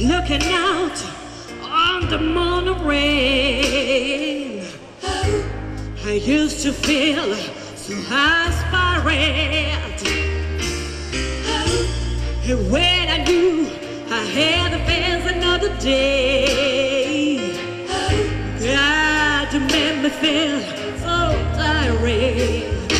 looking out on the monorail. I used to feel so inspired. And when I knew I had to face another day, God made me feel so tired.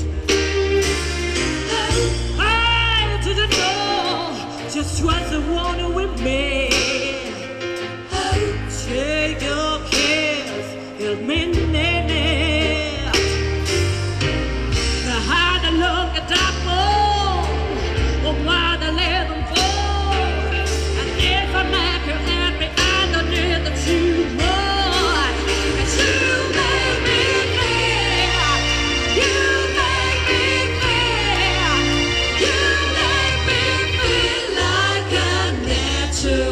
one with me. Take your kiss, name. I had to look at that to